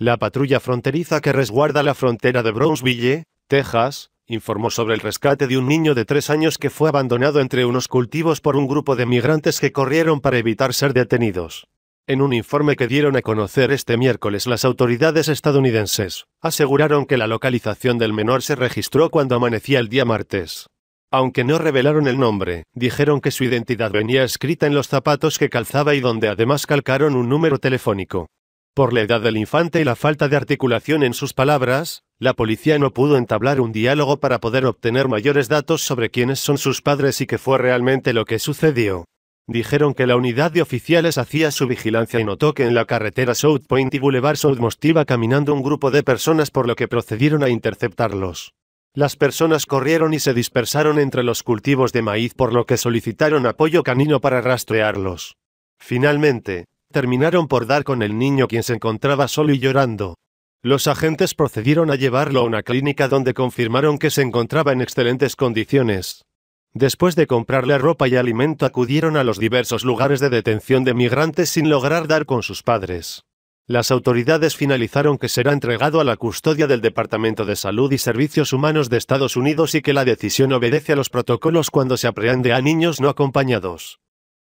La patrulla fronteriza que resguarda la frontera de Brownsville, Texas, informó sobre el rescate de un niño de tres años que fue abandonado entre unos cultivos por un grupo de migrantes que corrieron para evitar ser detenidos. En un informe que dieron a conocer este miércoles las autoridades estadounidenses, aseguraron que la localización del menor se registró cuando amanecía el día martes. Aunque no revelaron el nombre, dijeron que su identidad venía escrita en los zapatos que calzaba y donde además calcaron un número telefónico. Por la edad del infante y la falta de articulación en sus palabras, la policía no pudo entablar un diálogo para poder obtener mayores datos sobre quiénes son sus padres y qué fue realmente lo que sucedió. Dijeron que la unidad de oficiales hacía su vigilancia y notó que en la carretera South Point y Boulevard Southmost iba caminando un grupo de personas por lo que procedieron a interceptarlos. Las personas corrieron y se dispersaron entre los cultivos de maíz por lo que solicitaron apoyo canino para rastrearlos. Finalmente, terminaron por dar con el niño quien se encontraba solo y llorando. Los agentes procedieron a llevarlo a una clínica donde confirmaron que se encontraba en excelentes condiciones. Después de comprarle ropa y alimento acudieron a los diversos lugares de detención de migrantes sin lograr dar con sus padres. Las autoridades finalizaron que será entregado a la custodia del Departamento de Salud y Servicios Humanos de Estados Unidos y que la decisión obedece a los protocolos cuando se aprehende a niños no acompañados.